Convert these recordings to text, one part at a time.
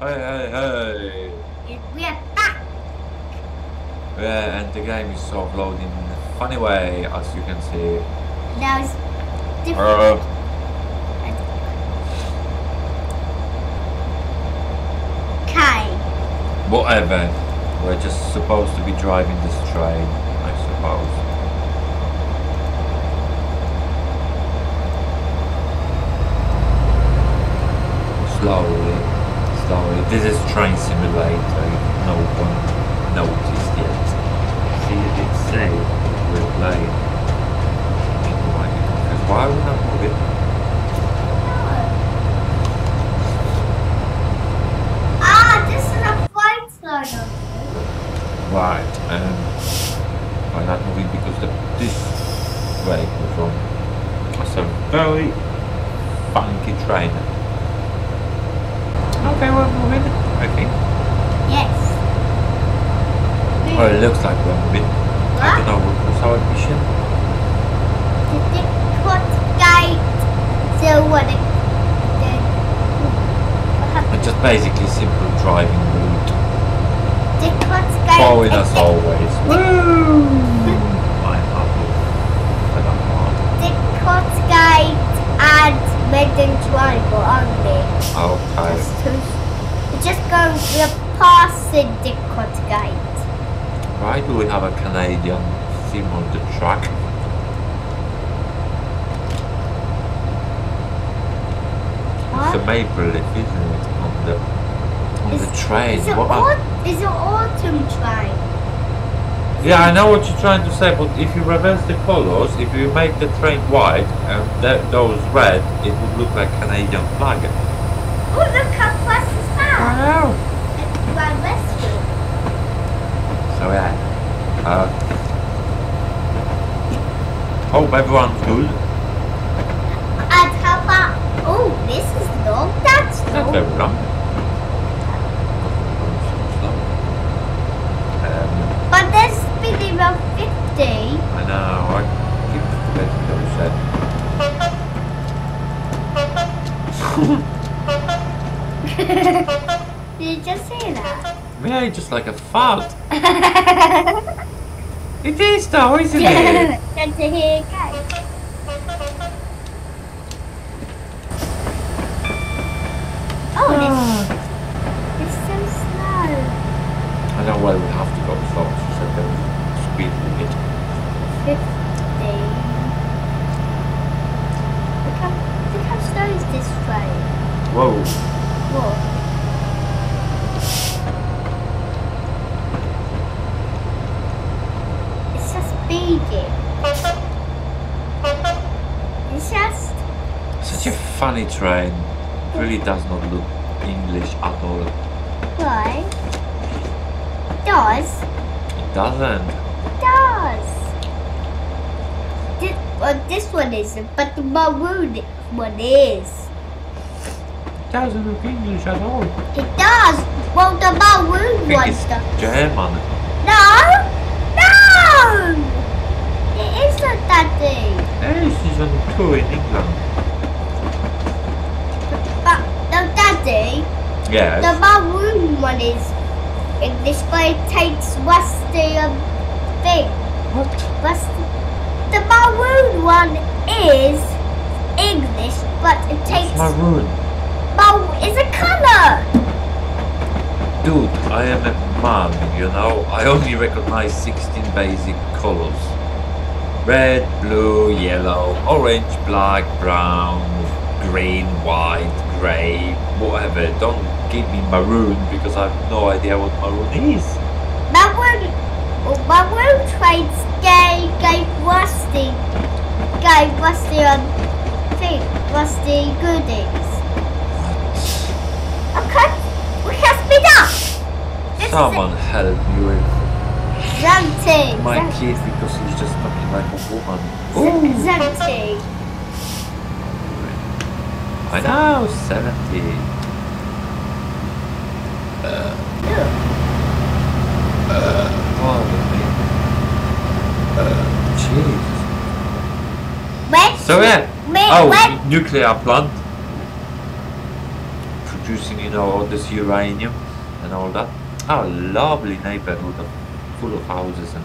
Hey, hey, hey. We are back. Yeah, and the game is offloading in a funny way, as you can see. Now it's different. Uh, Okay. whatever. We're just supposed to be driving this train, I suppose. Slowly, slowly. This is train simulator. No one noticed yet. See, it did say we're playing. Why are we not moving? Ah, this is a flight slider. Right, um, I'm not moving because the, this way was wrong. It's a very funky train. Okay, we're moving, I think. Yes. Well, it looks like we're moving. I don't know, what was our mission? The Didcot Gate. So what? It, the, what? It's just basically simple driving route. Didcot Gate. Following and us Dick- always. Woo! I'm happy. I don't want. Didcot Gate and Maiden Triangle only. Okay. Just to- We're just going we're passing Didcot Gate. Why do we have a Canadian theme on the track? It's a maple leaf, isn't it? On the on the train. Is it, What is it autumn train? Yeah, I know what you're trying to say, but if you reverse the colors, if you make the train white and th- those red, it would look like Canadian flag. Oh, look how fast is that? know. It's Grand Westfield. So yeah. Uh, hope everyone's good. And how about... Oh, this is long. That's long. very long. Um, But speed around 50. I know, I keep forgetting what you said. Did you just say that? Yeah, just like a fart. It is though, isn't it? Then to hear it go. Oh, this, it's so slow. I know why we have to go slow, she said there was speed limit. 50. Look how, look how slow is this train? Whoa. What? It's just speeding. It's just Such a funny train. Really does not look English at all. why? Does It doesn't. does. This, well, this one isn't, but the maroon one is. It doesn't look English at all. It does. Well, the maroon one it's does. German. No, no, it isn't, Daddy. Hey, she's on tour in England. But Yes. The maroon one is English, but it takes Western thing. What? West. The maroon one is English, but it takes. It's maroon. Mar- is a color. Dude, I am a man, you know. I only recognize 16 basic colors. Red, blue, yellow, orange, black, brown, green, white, grey, whatever. Don't give me maroon because I have no idea what maroon is. Maroon. Maroon trades gave gave Rusty gave Rusty um thing Rusty goodies. Okay, we can speed up. This Someone help me with is Zanti. my kid because he's just talking like a woman. Z- I know, 70. Look. Pardon me. Uh, jeez. So yeah. when, Oh, nuclear plant. producing, you know, all this uranium and all that. Oh, lovely neighborhood of, full of houses and.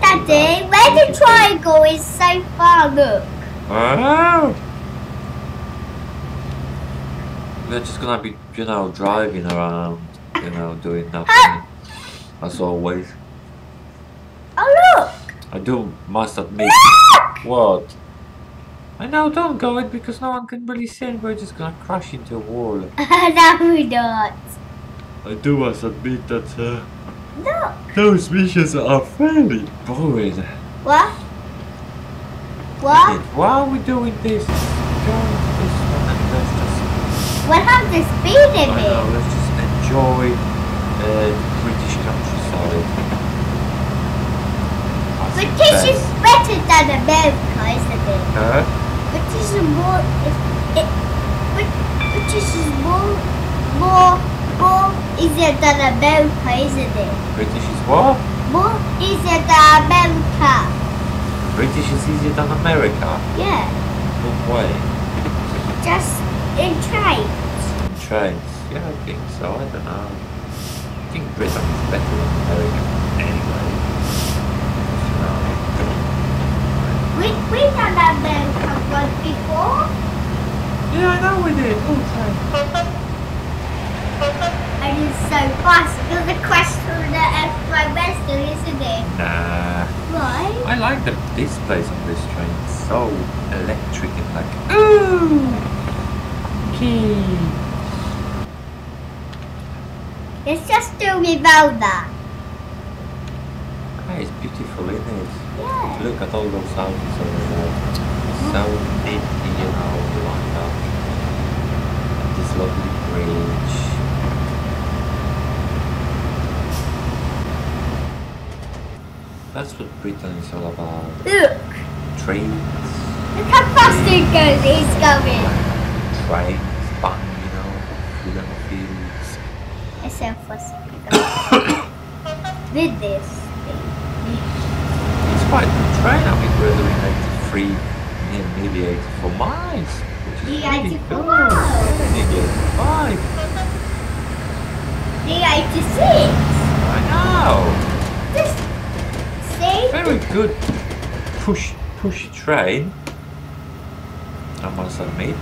Daddy, where the triangle is so far, look. Oh! We're just gonna be, you know, driving around, you know, doing nothing. As always. Oh, look. I do must admit. what? I know, don't go in because no one can really see and we're just gonna crash into a wall. no, we don't. I do must admit that uh, Look. those missions are fairly boring. What? What? Why are we doing this? Going this one and let's just, What has the speed I know, let's just enjoy uh, British countryside. British is better than America, isn't it? Huh? British is more. It, it, British is more, more, more easier than America, isn't it? British is what? More easier than America. British is easier than America? Yeah, What way? just in trains. Trains? Yeah, I think so. I don't know. I think Britain is better than America anyway. You know. We we done America once before. Yeah, I know we did. All the time. And it's so fast. You're the question that F1 Western, isn't it? Nah. Why? I like the displays on this train. It's so electric and like, ooh, key. Let's just do without that. Ah, it's beautiful, isn't it? Yeah. Look at all those houses over there. So neatly, you know, lined up. This lovely bridge. That's what Britain is all about. Look. Trains, Look how fast it goes. It's going. trains, bang, you know, through the fields. It's so fast it goes. With this thing. It's quite a good train. I mean, we're doing 83, near nearly 84 miles. Which is Yeah, really 84 good. miles. Yeah, nearly 85. The 86. I know. This. See? Very good push push train. I must admit.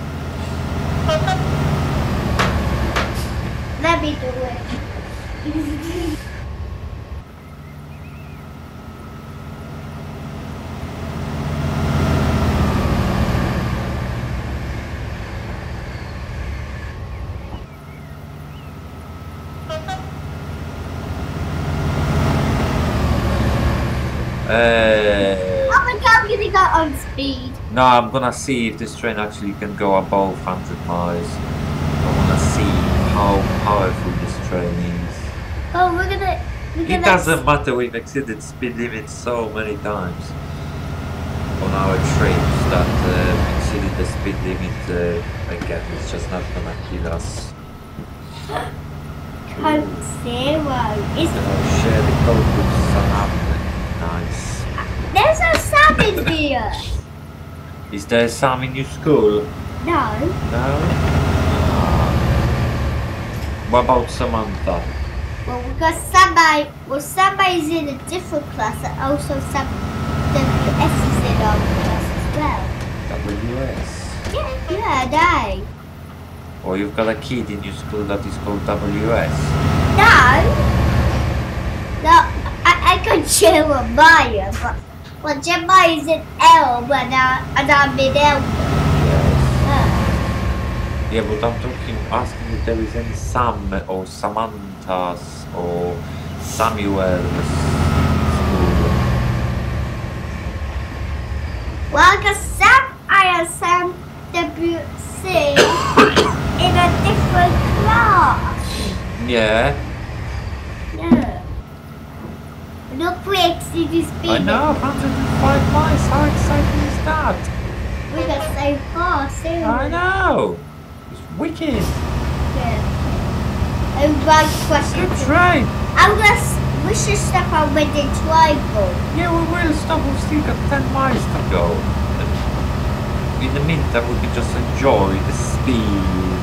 Let me do it. Uh, Oh my god, I'm gonna go on speed. no, I'm gonna see if this train actually can go above 100 miles. I wanna see how powerful this train is. Oh, we're gonna. We're It doesn't matter, we've exceeded speed limits so many times on our trips that uh, exceeded the speed limit uh, again. It's just not gonna kill us. Code zero. Is know, share the code with. Nice. there's no salmon here? Is there Sam in your school? No. No? What about Samantha? Well, we got somebody. Well, somebody's in a different class, and also some WS is in our class as well. WS. Yeah, yeah, they. Or you've got a kid in your school that is called WS. No. No, I, I could Jeremiah, but well, Jeremiah is in L, but I, and I'm in L. Yeah, but I'm talking, asking if there is any Sam or Samanthas or Samuel's school. well, got Sam, I am Sam WC in a different class. Yeah, Yeah. Look, we exceeded speed. I know, 105 miles, how exciting is that? We got so far, soon. I know, wicked. Yeah. And one question. Good train. I'm gonna. s- We should step on with the triangle. Yeah, we will stop, we've still got 10 miles to go. In the meantime, we can just enjoy the speed.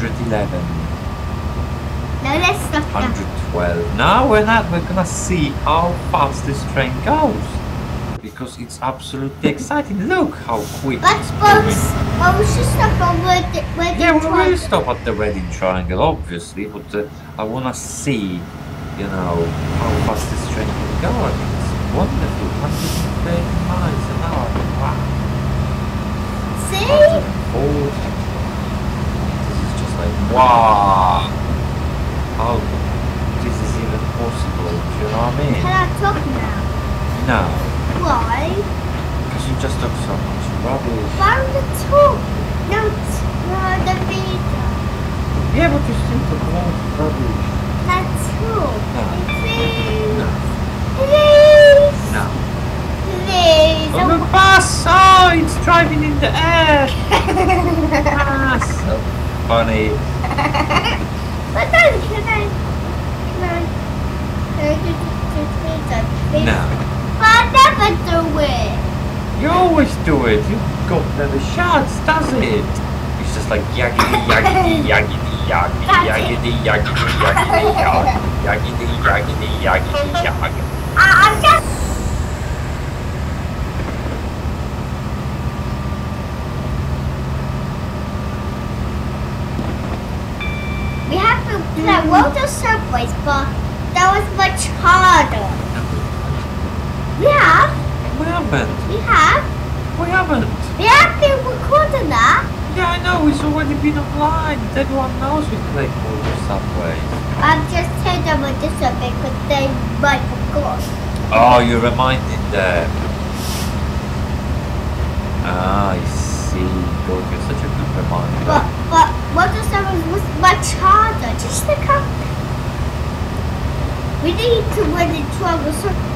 111, No, let's stop now. 112. Now we're not. We're gonna see how fast this train goes. Because it's absolutely exciting. Look how quick Let's it's moving. Well, we should stop on where Yeah, we will stop at the Reading triangle, obviously, but uh, I wanna see, you know, how fast this train can go. I it's wonderful. 130 miles an hour. Wow. See? 140. This is just like, wow. How this is even possible? Do you know what I mean? Can I talk now? No, Why? because you just talk so much rubbish. Found the talk. No, no, the video. Yeah, but you still talk a lot of rubbish. That's talk. No. Please. No, Please. no. Please. Oh, the bus! Oh, it's driving in the air! ah, so funny. But then, can I, can I, can I do the pizza? No. But I never do it. You always do it. You got never shots, does it? It's just like yaggity yaggity yaggity yaggity yaggity yaggity yaggity yaggity yaggity yaggity yaggity yaggity. I, I'm just. We to play road subways, but that was much harder. We have, We haven't. we have, We haven't. we have been recording that. Yeah, I know. It's already been online. Everyone knows we play the Subway. I'm just telling them a this a bit because they might forgot. Oh, you reminded them. Ah, I see. God, you're such a the monitor. But, but what does that mean with my charger? Just the cup. We need to win the trouble.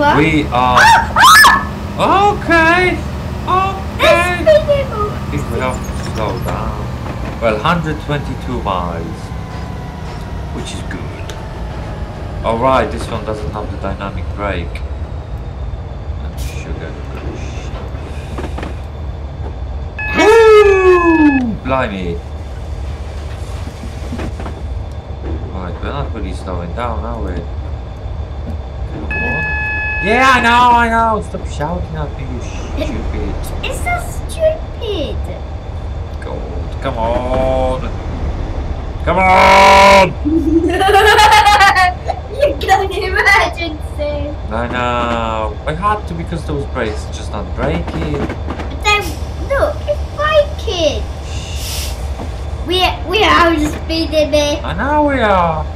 What? We are. Okay. Okay. It's If we have to slow down. Well, 122 miles. Which is good. Alright, this one doesn't have the dynamic brake. And sugar crush. Woo! Blimey. Right, we're not really slowing down, are we? Yeah, I know, I know. Stop shouting at me, you stupid. It's so stupid. Gold. come on. Come on! you got an emergency. I know. I had to because those brakes just not braking. Then look, it's breaking. We we are speeding it. I know we are.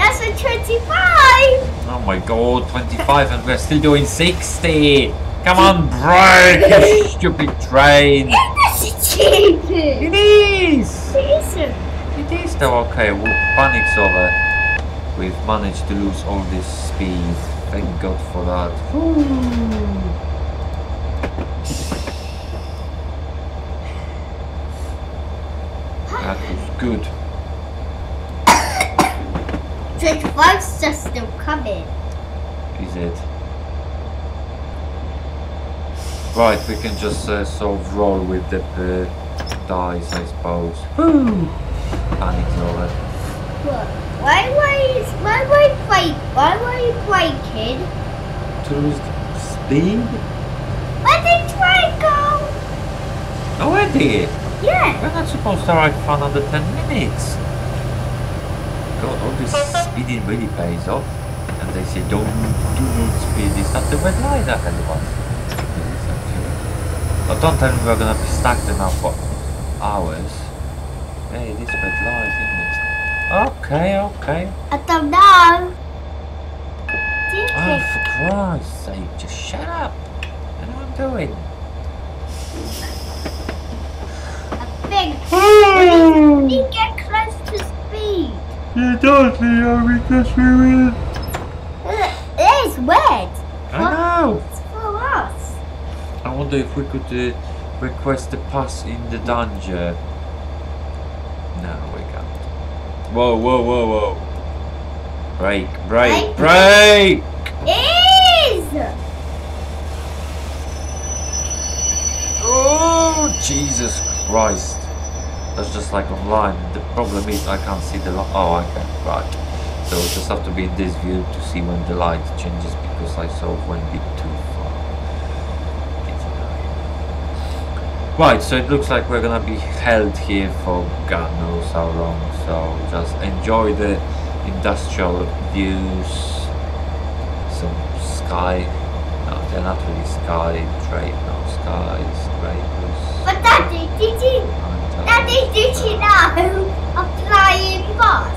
That's a twenty-five. Oh my god, 25 and we're still doing 60. Come on, brake, you stupid train. That's stupid. It is. It isn't. It is though. Okay, well, panic's over. We've managed to lose all this speed. Thank God for that. That was good. Twenty-five's just still coming. Is it? Right, we can just uh, sort of roll with the uh, dice, I suppose. Woo! Panic's over. Look, why why is why why break why were you breaking? To lose the speed? Where did train go? Already? Yeah. We're not supposed to arrive for another 10 minutes. All this speeding really pays off. And they say, don't do not speed. Is not the red light ahead of us? It is actually. But don't tell me we're gonna be stuck there now for hours. Hey, this red light, isn't it? Okay, okay. I don't know. Oh, for Christ's sake, just shut up. I know what I'm doing. I think we get close to speed. You don't, Leo, because we will. It is wet. I know. It's for us. I wonder if we could uh, request a pass in the dungeon. No, we can't. Whoa, whoa, whoa, whoa. Break, break, break! It is. Oh, Jesus Christ. That's just like online. The problem is I can't see the light. Oh, I can. Right. So we just have to be in this view to see when the light changes because I saw a bit too far. Right, so it looks like we're gonna be held here for God knows how long. So just enjoy the industrial views. Some sky. No, they're not really sky. Trade, no skies. Drapers. But Daddy, did you? Daddy, did you know a flying bus?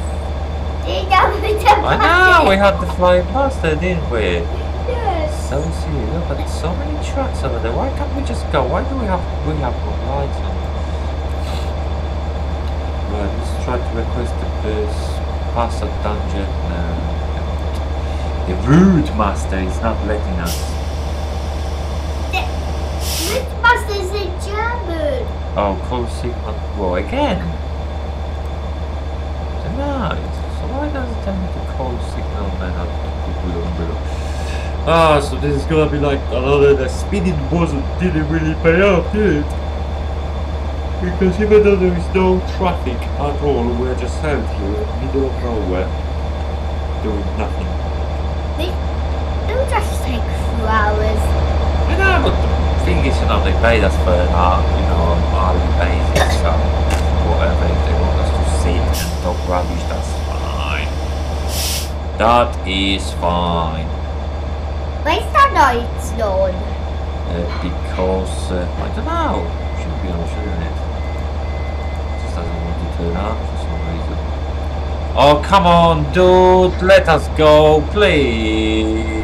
Did you know we had the flying bus there, didn't we? Yes. So silly, look at so many trucks over there. Why can't we just go? Why do we have we have lights on? Right, let's try to request the bus pass a dungeon. No. The route master is not letting us. This bus is in German. Oh, call signal. Well, again. No, so why does it tell me to call signal man up Ah, so this is gonna be like another the speeding wasn't didn't really pay off, did it? Because even though there is no traffic at all, we're just out here in the middle of nowhere doing nothing. It'll just take a few hours. I know, but the thing is, you know, they paid us for an hour, you know, hourly basis, so whatever, if they want us to sit and talk rubbish, that's fine. That is fine. Where's the lights on? Uh, because, uh, I don't know, should be on, shouldn't it? Just doesn't want to turn on for some reason. Oh, come on, dude, let us go, please.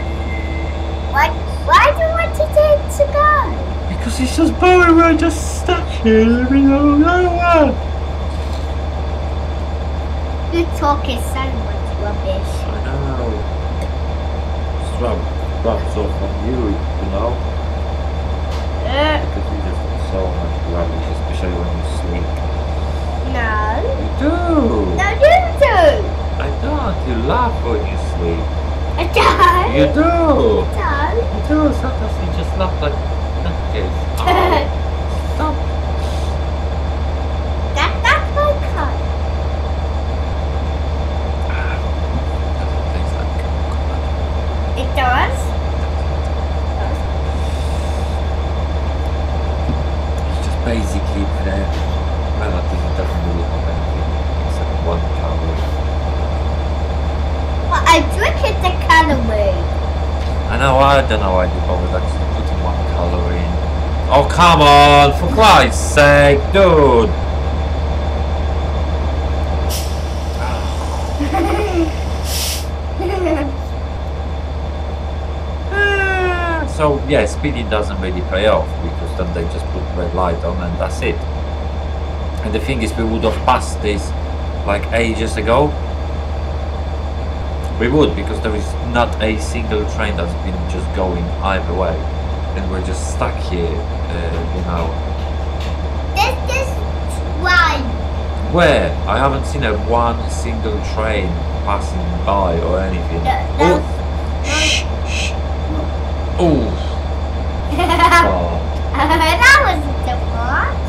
Why, why do you want to take to go? Because it's just boring, we're just stuck here in the middle of nowhere. You talking so much rubbish. I know. It's rub, rubs off on you, you know? Uh, Because you just do so much rubbish, especially when you sleep. no. You do! No, you do. I don't, you laugh when you sleep. I don't. You do! I don't. You do, sometimes you just laugh like, okay. Oh, stop. that, that's my car. Doesn't taste like coconut. It does. It's just basically the relative it doesn't really anything except one calorie. Well, I drink it the calorie. I know, I don't know why they bothered actually putting one colour in. Oh, come on, for Christ's sake, dude! Ah, So, yeah, speeding doesn't really pay off because then they just put red light on and that's it. And the thing is, we would have passed this like ages ago. We would because there is not a single train that's been just going either way. And we're just stuck here, uh, this is right. Where? I haven't seen a one single train passing by or anything. No, Oh, shh, shh. Oh, oh. was a different.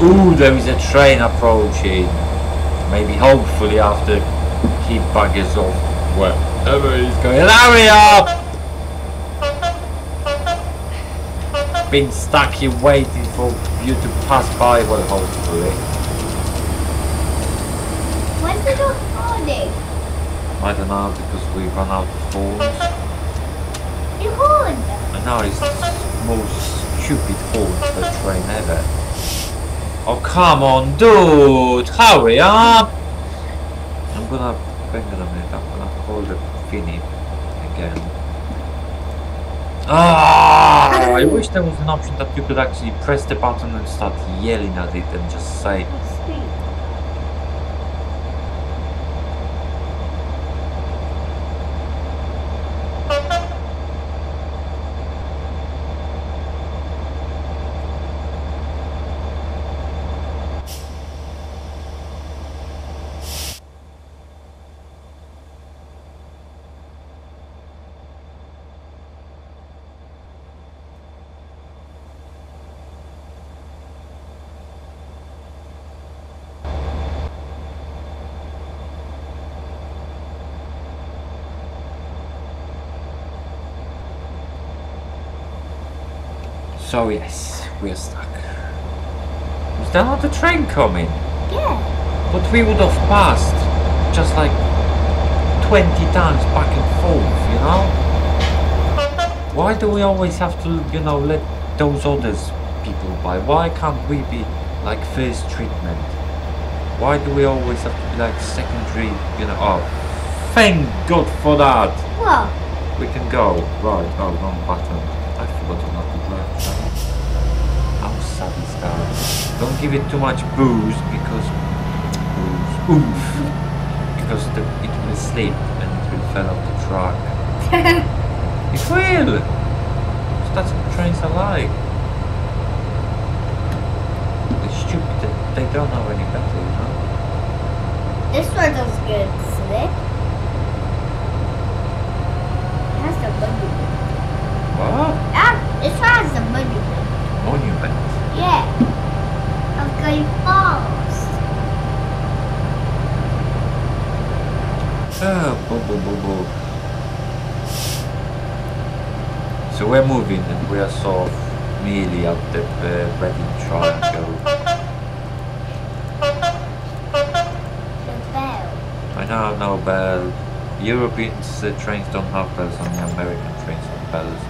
Ooh, there is a train approaching. Maybe hopefully after he buggers off wherever he's going. Hurry up! Been stuck here waiting for you to pass by, well hopefully. When's it recording? I don't know because we run out of phones. You hold. I know it's the most stupid horn for a train ever. Oh come on, dude! Hurry up! I'm gonna hang on a minute, I'm gonna call the Finny again. Ah! I wish there was an option that you could actually press the button and start yelling at it and just say, So yes, we're stuck. Was there not a train coming? Yeah. But we would have passed just like 20 times back and forth, you know? Why do we always have to, you know, let those others people by? Why can't we be like first treatment? Why do we always have to be like secondary, you know? Oh, thank God for that! What? We can go. Right, oh, wrong button. I forgot to not to drive. I'm sad is that. Don't give it too much booze because booze. Oof. Because the, it will sleep and it will fall off the track. it will! So that's what trains are like. They're stupid. They, don't know any better, you know? this one does good slip. It has the monument. What? Ah, this one has the monument. Monument. Yeah. Going fast. Oh, boo, boo, boo, boo. So we're moving and we are sort of nearly at the uh, Reading Triangle. The bell. I know, no bell. Europeans uh, trains don't have bells, only American trains have bells.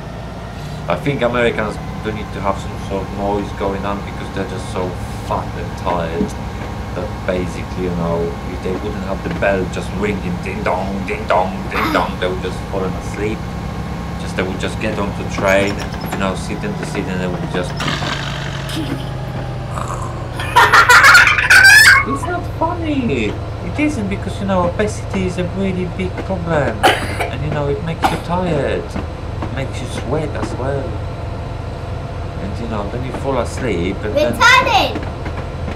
I think Americans do need to have some sort of noise going on because they're just so fat and tired that basically, you know, if they wouldn't have the bell just ringing ding dong, ding dong, ding dong, they would just fall asleep. Just they would just get onto the train, you know, sit in the seat and they would just It's not funny. It isn't because you know obesity is a really big problem, and you know it makes you tired, it makes you sweat as well, and you know then you fall asleep and We're then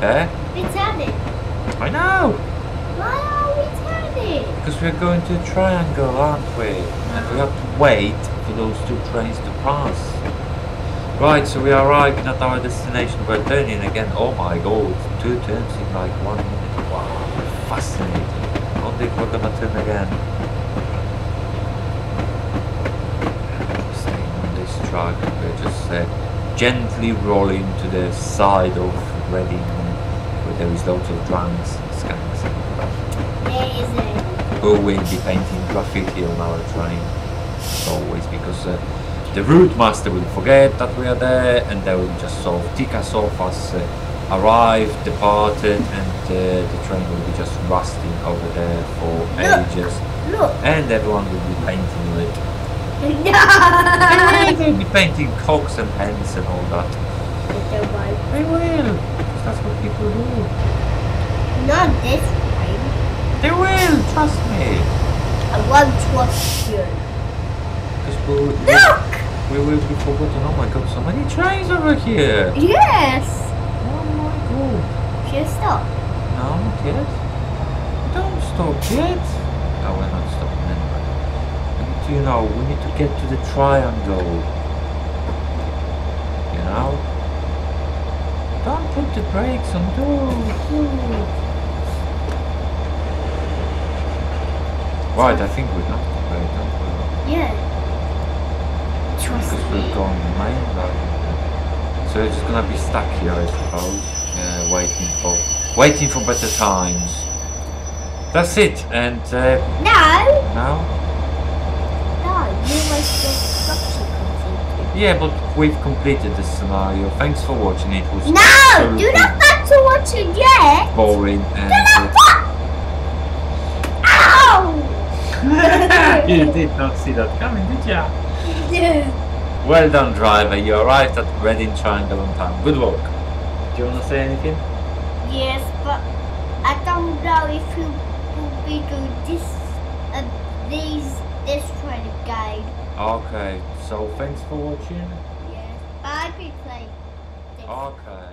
turning. eh? We're turning. I know Why are we turning? because we're going to a triangle, aren't we? And we have to wait for those two trains to pass. Right, so we are arriving at our destination. We're turning again. Oh my god, two turns in like one minute. Wow, fascinating. I wonder if we're gonna turn again. Staying on this track, we're just uh, gently rolling to the side of Reading, there is lots of drunks and who will be painting graffiti on our train. Always, because uh, the route master will forget that we are there and they will just sort of tick us off as uh, arrived, departed, and uh, the train will be just rusting over there for Look. ages. Look. And everyone will be painting it. No. They'll be painting cocks and hens and all that. They will. That's what people do. Not this time. They will, trust me. I won't trust you. Because we, we, Look! we will be forgotten. Oh my god, so many trains over here. Yes. Oh my god. Should stop. No, not yet. Don't stop yet. No, we're not stopping anyway. We need to, you know, we need to get to the triangle. You know? Don't put the brakes on. Do, do. Right, I think we have to brake, don't we? Yeah. Trust Because me. we're going main road. So we're just gonna be stuck here, I suppose. Yeah, waiting for waiting for better times. That's it. And uh, No. now, No. You must get structure comes into Yeah, but we've completed the scenario. Thanks for watching. It was No! absolutely Do not back to watch it yet! boring Do and not back! Ow! you did not see that coming, did ya? Well done, driver. You arrived at Reading Triangle on time. Good work. Do you want to say anything? yes, but I don't know if you will be doing this, uh, these, this training guide. Okay, so thanks for watching. Yes, I'll be playing. Okay.